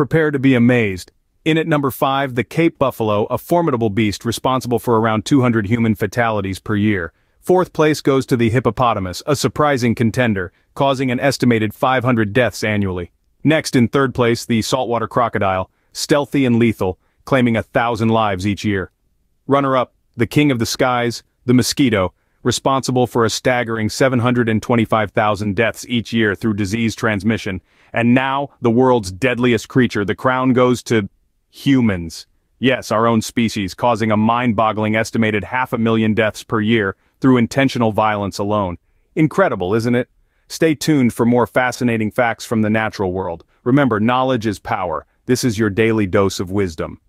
Prepare to be amazed. In at number 5, the Cape Buffalo, a formidable beast responsible for around 200 human fatalities per year. Fourth place goes to the hippopotamus, a surprising contender, causing an estimated 500 deaths annually. Next in third place, the saltwater crocodile, stealthy and lethal, claiming a thousand lives each year. Runner-up, the king of the skies, the mosquito, responsible for a staggering 725,000 deaths each year through disease transmission. And now, the world's deadliest creature, the crown goes to humans. Yes, our own species, causing a mind-boggling estimated half a million deaths per year through intentional violence alone. Incredible, isn't it? Stay tuned for more fascinating facts from the natural world. Remember, knowledge is power. This is your daily dose of wisdom.